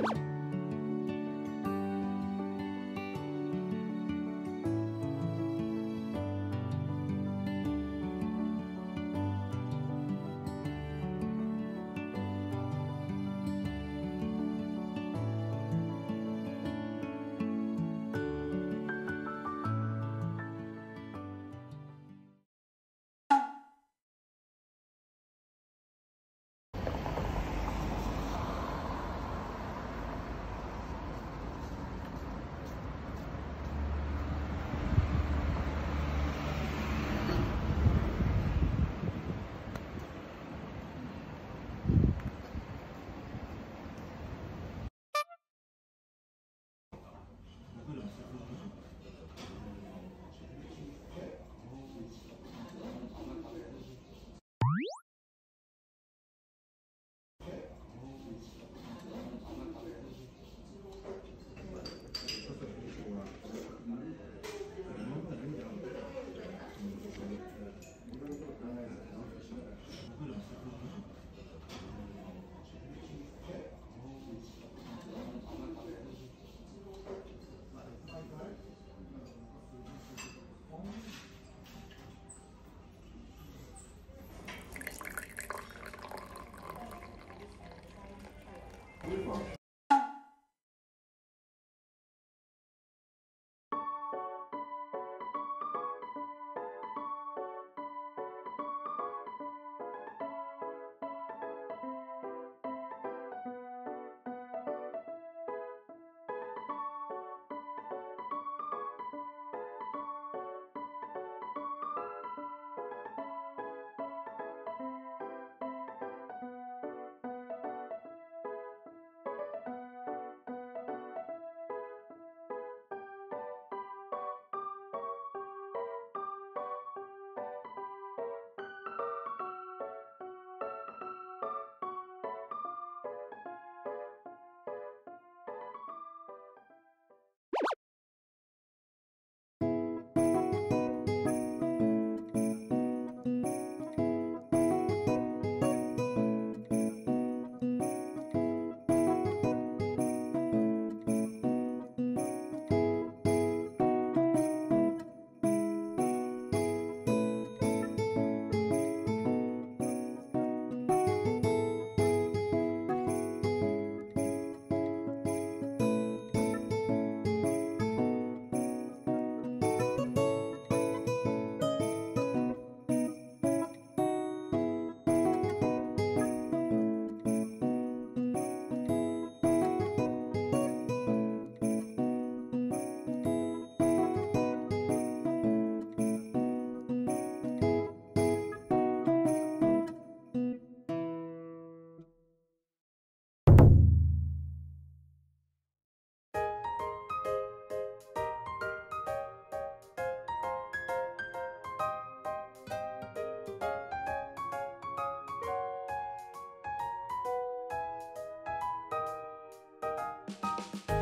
you you